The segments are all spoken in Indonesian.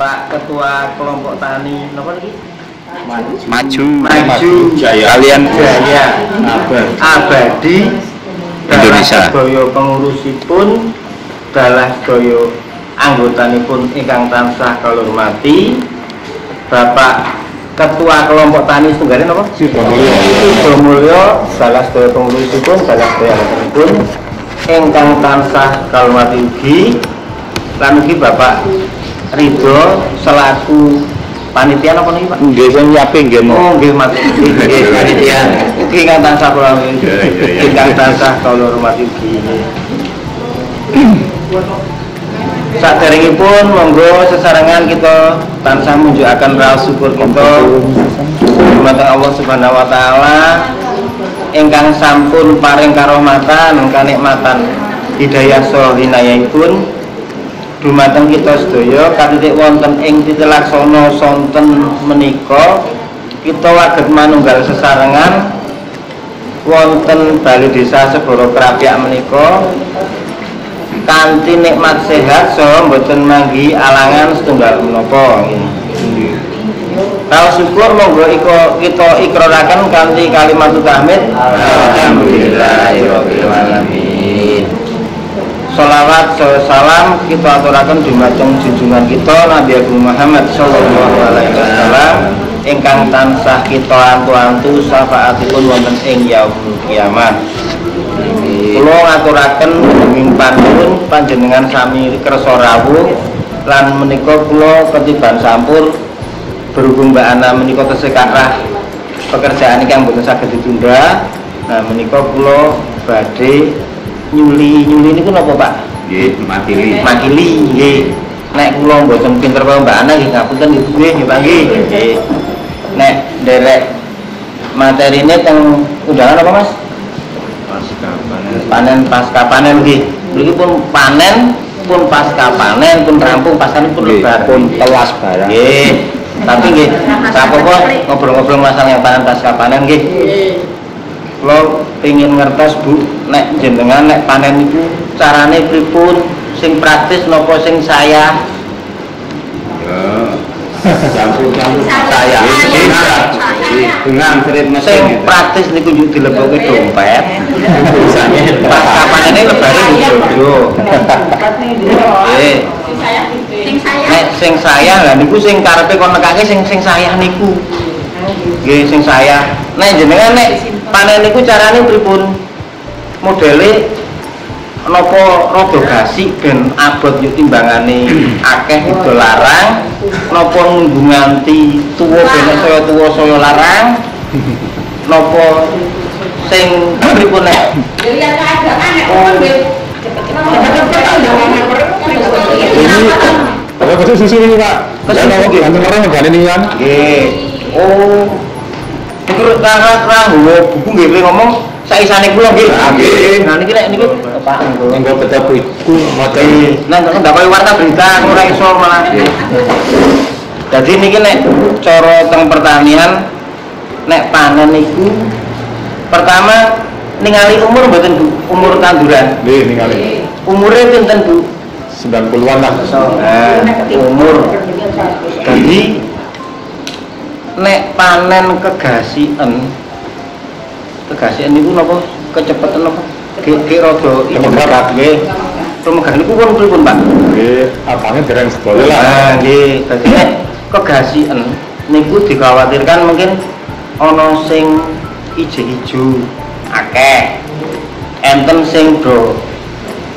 Pak Ketua Kelompok Tani napa lagi? maju. Maju. Jaya kalian. Jaya. Abadi. Abadi. Indonesia. Sedaya pengurusipun dalah sedaya anggotanipun ingkang tansah hormati Bapak Ketua Kelompok Tani Tunggalin apa? Sudo Mulyo salah sedaya pengurusipun salah sedaya anggotanipun ingkang tansah kula hormati ugi. Lan ugi Bapak Ridho selaku panitia apa nih Pak? nggih sing nyiapin nggih Oh, nggih Mas. Nggih, panitia. Ugi ingkang tansah kula iya. ingkang tansah kula hormati ugi. Saderengipun monggo sesarengan kita tansah munjukaken rasa syukur kita dumateng Allah Subhanahu wa taala ingkang sampun paring karomatan kanikmatan hidayah saha hinayahipun dumateng kita sedaya katitik wonten ing titilaksana sonten menika kita waget manunggal sesarengan wonten Bali Desa Segoro Krapiak menika kanthi nikmat sehat saha mboten manggi alangan setunggal menapa nggih. Raos syukur monggo iko, kita ikraraken kanthi kalimat tahmid Alhamdulillahirabbil. Salawat salam kita aturaken dumateng junjungan kita Nabi Agung Muhammad sallallahu alaihi wasallam ingkang tansah kita antu-antu syafaatipun wonten ing yaumul kiamat. Kula ngaturaken mimpanipun panjenengan sami kersa rawuh lan menika kula ketiban sampur berhubung Mbak Ana menika tesih kathah pekerjaan ingkang boten saged ditunda. Nah menika kula badhe nyuli nyuli niku napa Pak? nggih makili Makili nggih. Nek kula mboten pinter kaya Mbak Ana nggih ngapunten nggih nggih nggih Pak nggih. Nek nderek materine teng undangan apa Mas? pasca panen panen pasca panen nggih. Mriki pun panen pun pasca panen pun rampung pasan pun lebar. pun telas barang Nggih. Tapi nggih, apa ngobrol-ngobrol masalah yang panen pasca panen nggih. Kula pengin ngertos Bu, nek jenengan nek panen itu carane pripun? Sing praktis napa sing saya? ya campur-campur saya dengan serit mesin Sing gitu. praktis niku yo dilebokke dompet. Misalnya, Pasca panene lebare. Nggih. Nek sing saya lah niku sing karepe kon nekake sing sing saya niku. Nggih sing saya. Nek jenengan nek panen niku carane pripun? Modele napa rada gasik ben abot yo timbangane akeh itu larang napa ngunggu nganti tuwa ben saya tuwa saya larang napa sing pripun nek Ada khusus susu ini pak. Ada. Antum orang nggak kan? Nggih. Oh. Iku karena kranggo buku nggih kowe ngomong saisane kula nggih. Nggih. Nah niki nek niki Pak nggo. Enggak beda buku model. Nah, ndak koyo warta berita ora iso malah. Jadi niki nek cara teng pertanian nek panen niku pertama ningali umur mboten Bu, umur tanduran. Nih ini kali. Umurnya pinten Bu? 90-an lah. Nah, umur. Jadi nek panen kegasian kegasian niku napa kecepatan napa? Ki rada Kemegar. nggih. Kemegar niku pun pripun, Pak? Oke, abangnya dereng sekolah lah. Nah, nggih. Dadi kegasian niku dikhawatirkan mungkin ana sing ijo-ijo akeh. Enten sing do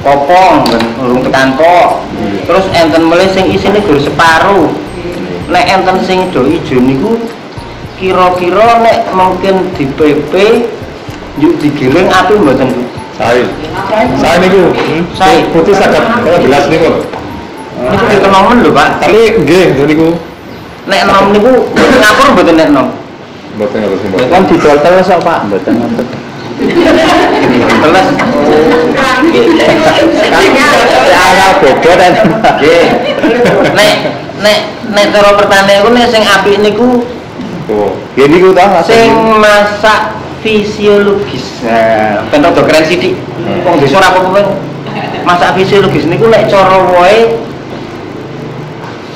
kopong ben urung tekan tok. Terus enten melih sing isine gur separuh. Nek enten sing do ijo niku kira-kira nek mungkin di PP yuk digiling api mboten Bu? Saya. Saya niku. Saya. Putih saged kalau gelas niku. Niku dikenomen lho, Pak. Tapi nggih niku. Nek enom niku mboten ngapur mboten nek enom. Mboten ngerti mboten. Kan didol kok, Pak. Mboten ngoten. Teles. Cara beda dan Nggih. Nek nek nek cara pertanian iku nek sing apik niku Oh. Nggih niku ta sing masak fisiologis. Nah, ben rada keren sithik. Wong desa ora apa-apa. Masak fisiologis niku nek cara wae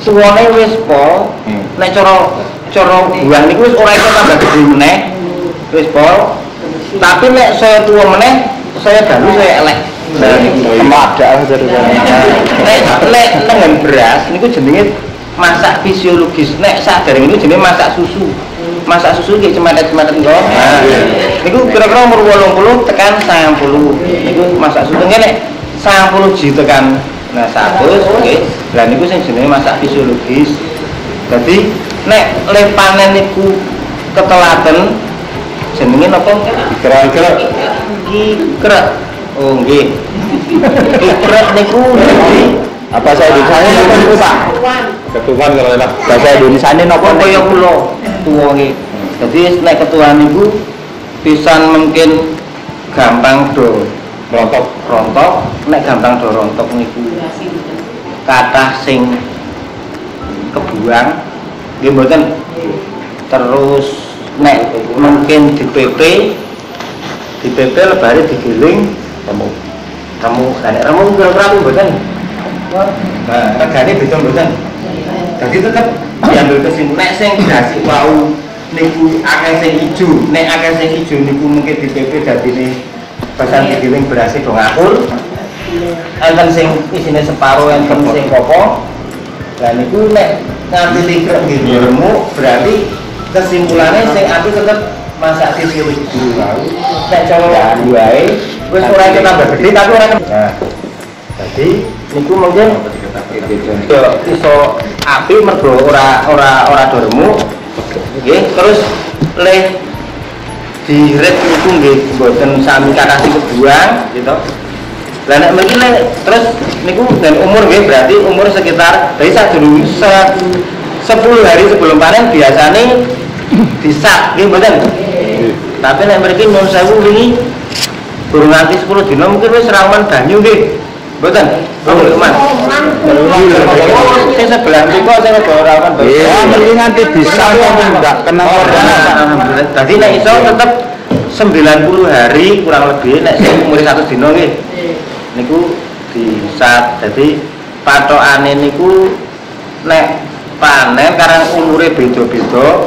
tuwane wis pol Hmm. nek cara cara buah niku wis ora iso tambah gede meneh wis pol tapi nek saya tua meneh saya dalu saya elek nah niku Ada ceritanya. nek nek nengen beras niku jenenge masak fisiologis. Nek sadar ini jenenge masak susu. Masak susu kayak cemetet-cemetet kok nah niku kira-kira umur 80 tekan 90 niku masak susu. Nek 90 ji tekan. Nah 100 oke lah niku sing jenenge masak fisiologis. Jadi nek le panen niku ketelaten jenenge napa? Kira-kira kikrek oh nggih. Kikrek niku Apa saya Indonesia nopo niku, Pak? ketuhan kalau enak. Bahasa Indonesia ini nopo kaya kula tuwa iki. Dadi nek ketuaan niku pisan mungkin gampang do Rontok. rontok, nek gampang do rontok niku kathah sing kebuang nggih mboten terus nek mungkin di PP di PP lebare digiling Kamu. kamu kan nek remu kira-kira mboten nah beda mboten? Jadi tetep diambil kesimpulan nek sing dasi wau niku akeh sing ijo. Nek akeh sing ijo niku mungkin di PP dadine basan digiling berasi do ngakur enten sing isine separo enten sing popo lah niku nek ngambil likrek nggih berarti kesimpulannya sing aku tetep masak fisiologis dulu wau nek cara wae wis ora kita gede tapi ora nah jadi niku mungkin yo iso api mergo ora ora ora do remuk nggih terus le diret niku nggih mboten sami kakasi kebuang gitu. Lah nek mriki terus niku dan umur nggih berarti umur sekitar dari dulu se 10 hari sebelum panen biasanya disat nggih mboten? Tapi nek mriki nyuwun sewu wingi durung nganti 10 dina mungkin wis rawan banyu nggih mboten oh nggih mas sing sebelah sing ora Iya, nanti bisa enggak kena. Alhamdulillah. Jadi nek iso tetep 90 hari kurang lebih nek sing umur satu dino nggih. Niku bisa jadi patokane niku nek panen karena umure beda-beda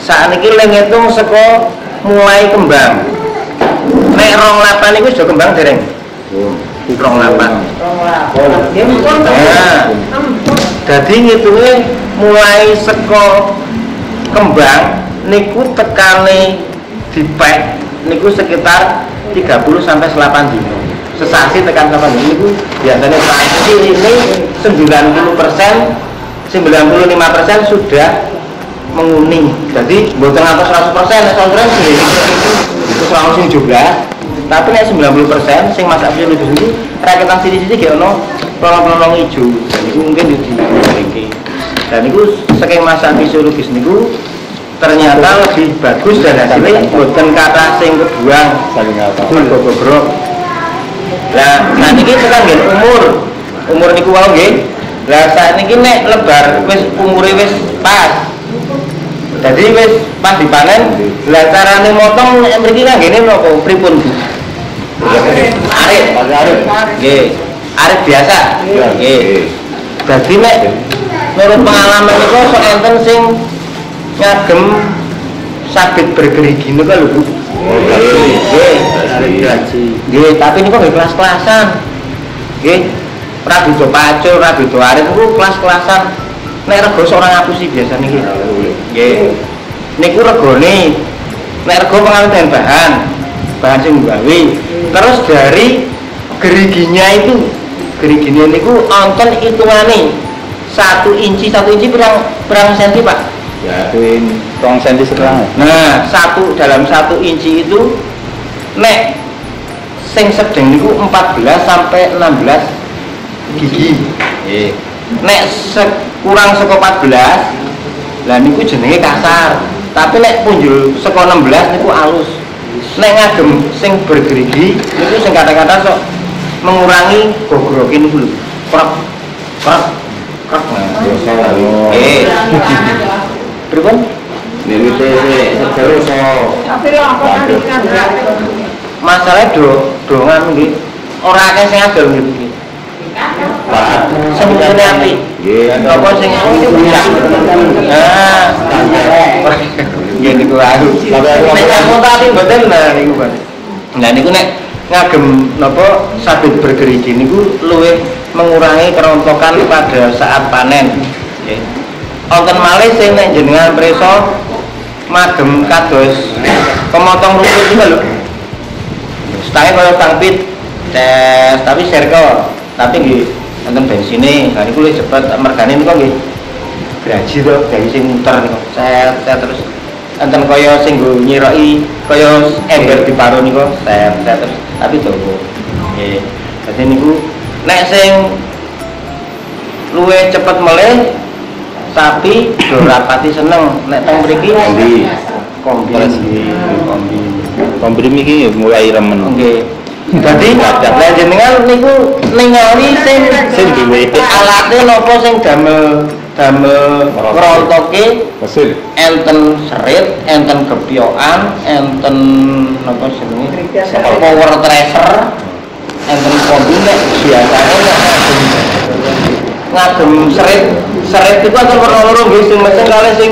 sakniki le ngitung saka mulai kembang. Nek rong lapan niku sudah kembang dereng. Rong lapan. Nah, jadi ngitungnya mulai seko kembang niku tekane dipek niku sekitar 30 sampai 8 dino. Sesasi tekan 8 dino niku biasanya pasti ini 90 persen 95 persen sudah menguning. Jadi bukan atas 100 persen sih itu selalu sing juga tapi nek 90 persen sing masak fisiologis itu rakitan sini-sini kayak ono pelong-pelong hijau. Dan itu mungkin di di dan itu saking masak fisiologis niku ternyata lebih bagus dan hasilnya bukan kata sing kebuang. Saking apa? lah nah niki tekan nggih umur. Umur niku wau nggih. Lah saat niki nek lebar wis umure wis pas. Jadi wis pas dipanen. Lah carane motong mriki nang ngene napa pripun Bu arit arit nggih arit biasa nggih dadi nek menurut pengalaman niku sok enten sing ngagem sabit bergerigi niku lho Bu Oh. Nggih. Nggih, tapi niku nggih kelas-kelasan. Nggih. Ora beda pacul, ora beda arit niku kelas-kelasan. Nek rego ora ngapusi biasa niki. Nggih. Niku regone nek rego pengaruh dengan bahan, bahan sing gawe. Terus dari geriginya itu geriginya niku onten hitungane satu inci satu inci berang berang senti pak Ya. Tuin tong senti setengah. Nah, satu dalam satu inci itu nek sing sedeng niku 14 sampai 16 gigi. Nggih. Nek se- kurang saka 14 lah niku jenenge kasar. Tapi nek punjul saka 16 niku alus. Nek ngagem sing bergerigi niku sing kata-kata sok mengurangi gogroke niku lho. Krok krok krok. Nah. Eh. Pripun? Ini teh terus so. masalah do dongan nggih ora akeh sing adol nggih iki Semuanya api. Nggih. Apa sing Nah, ya niku aku. Nek kamu tapi mboten nah niku Pak. Nah niku nek ngagem napa sabit bergerigi niku luwih mengurangi kerontokan pada saat panen. Nggih. Wonten malih sing nek jenengan preso magem kados pemotong rumput juga lho. Stangnya kaya stang pit, tes tapi circle, tapi nggih wonten bensine. Nah niku luwih cepet mergane niku nggih gaji to, gaji sing muter niku. Set set terus enten kaya sing nggo nyiroki kaya ember di paru niku, set set terus tapi dawa. Nggih. Dadi niku nek sing luwih cepet meleh tapi do rapati seneng nek teng mriki Kombi. kombi kombi Pemberi iki mulai remen. Oke. Dadi lah jenengan niku ningali sing Sing duwe alate napa sing damel damel ngrontoke Mesin. enten serit, enten gebyokan, enten napa jenenge? Power tracer, enten kombi nek biasane ngagem ngagem serit. Serit itu warna loro nggih sing mesin kalih sing